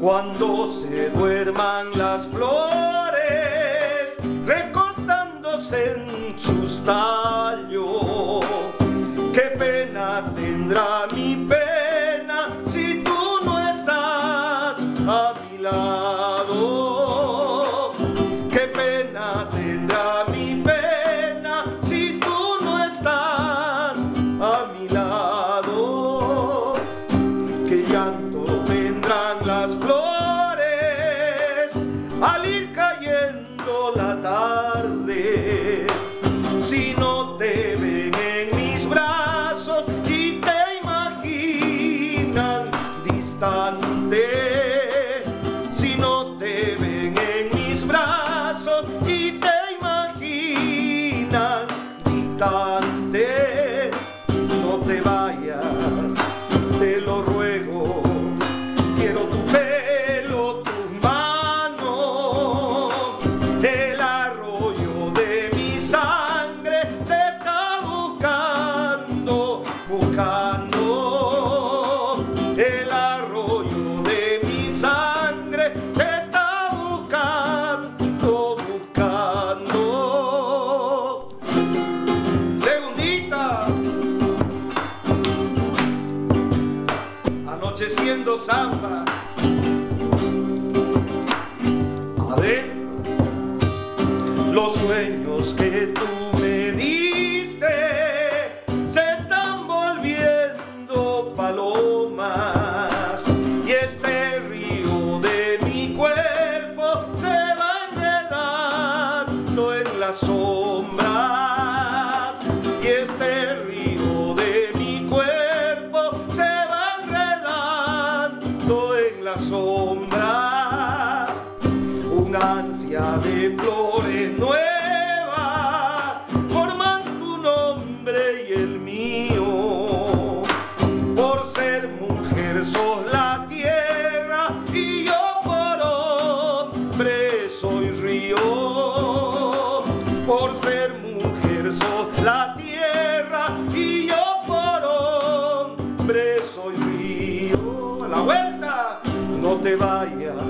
Cuando se duerman las flores, recortándose en sus tallos, qué pena tendrá mi pena si tú no estás. A llanto tendrán las flores al ir cayendo la tarde. Si no te ven en mis brazos y te imaginan distante. Si no te ven en mis brazos y te imaginan distante. El arroyo de mi sangre te está buscando, buscando. Segundita. Anocheciendo samba. Adentro, los sueños que tú me diste palomas. Y este río de mi cuerpo se va enredando en las sombras. Y este río de mi cuerpo se va enredando en la sombra. Una ansia de flores Por ser mujer sos la tierra y yo por hombre soy río. La vuelta, no te vayas.